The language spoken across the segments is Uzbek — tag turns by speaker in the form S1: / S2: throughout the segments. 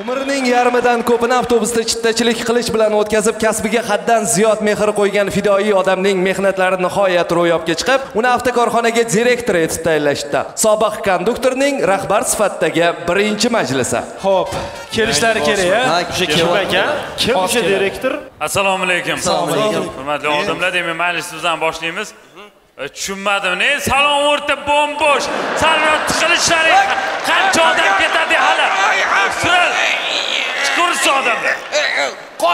S1: umrining yarmidan ko'pini avtobusda chiptachilik qilish bilan o'tkazib kasbiga haddan ziyod mehr qo'ygan fidoyi odamning mehnatlari nihoyat ro'yobga chiqib uni avtokorxonaga direktor etib tayinlashdi. Sobiq konduktorning rahbar sifatidagi birinchi majlisi.
S2: Xo'p, kelishlari kerak
S3: Ha,
S2: a?
S3: o'sha
S2: Kim aka? Kim
S1: Hop,
S2: o'sha direktor?
S4: assalomu alaykum
S3: Assalomu alaykum.
S4: hurmatli odamlar demak majlisimizdan boshlaymiz. Tushunmadim ne salon o'rta bo'mbo'sh. Salon tiqilishlari qancha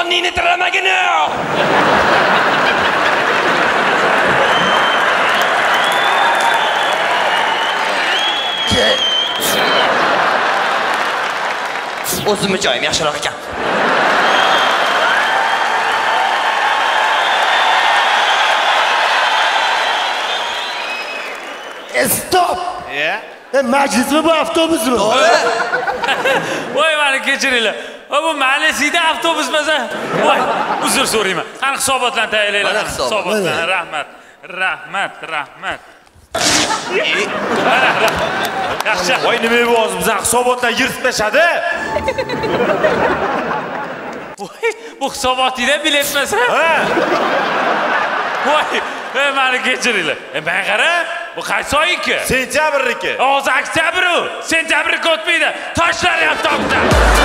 S4: Anni nicht
S5: dran genau! Uzun mücayim yaşararken. E
S6: stop!
S2: Yeah.
S6: Eh, e, meclis bu, avtobüs
S4: mü? Doğru. Vay bana keçiriyle. O, bu mahallesiyda avtobus emas voy uzr so'rayman. Qani hisobotlarni tayyorlaylar
S3: Mana hisobot.
S4: hisobotlarni rahmat rahmat rahmat. Yaxshi.
S2: Voy nima bo'ldi? Bizning hisobotdan yirtmashadi.
S4: voy bu hisobotingda bilet emas
S2: Ha?
S4: voy mani kechiringlar. E man qara bu qaysi oyiki
S2: Sentyabrniki.
S4: hozir oktyabru sentyabrga o'tmaydi toshlaryapti avtobuslar